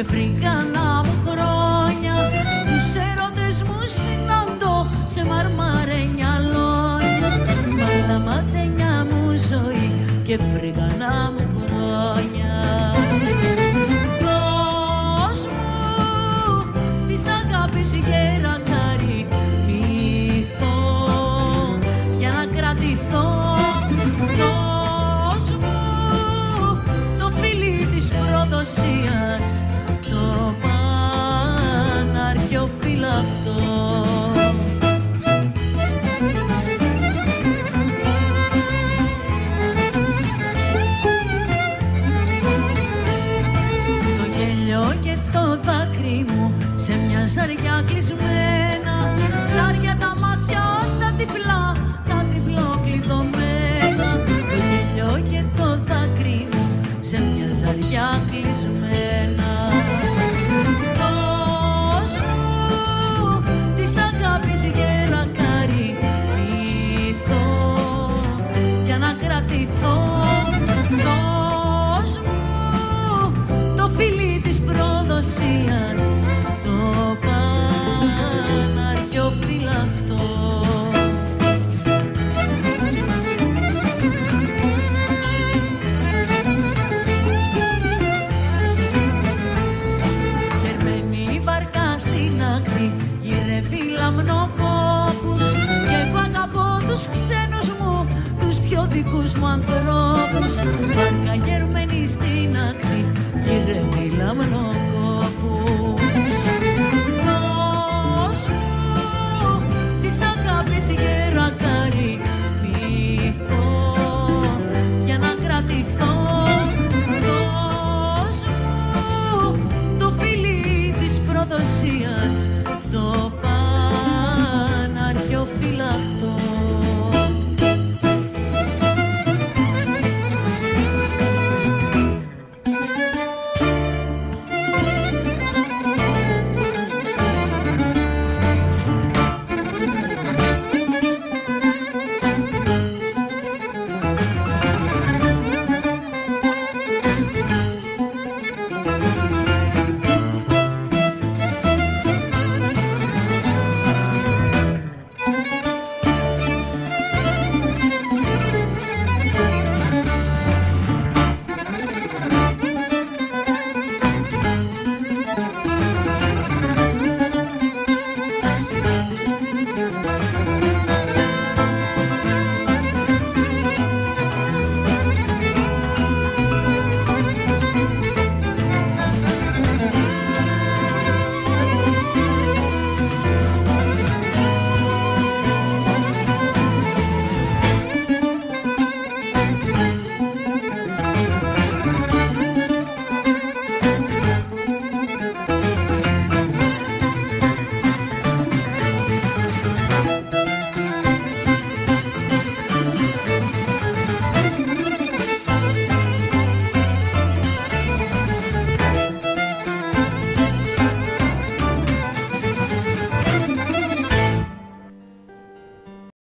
και φρυγάνα μου χρόνια. Τους έρωτες μου συναντώ σε μαρμαρένια λόνια μαλαματένια μου ζωή και φρυγάνα μου χρόνια. Δώσ' μου της αγάπης γέρα καρυπηθώ για να κρατηθώ Δώσ' μου το φιλί της προδοσίας το πανάρχιο φυλακτό Το γέλιο και το δάκρυ μου σε μια ζαριά κλεισμένα δικούς μου ανθρώπους. Βαρκά γερμένη στην άκρη γυρεύει λαμνοκόπους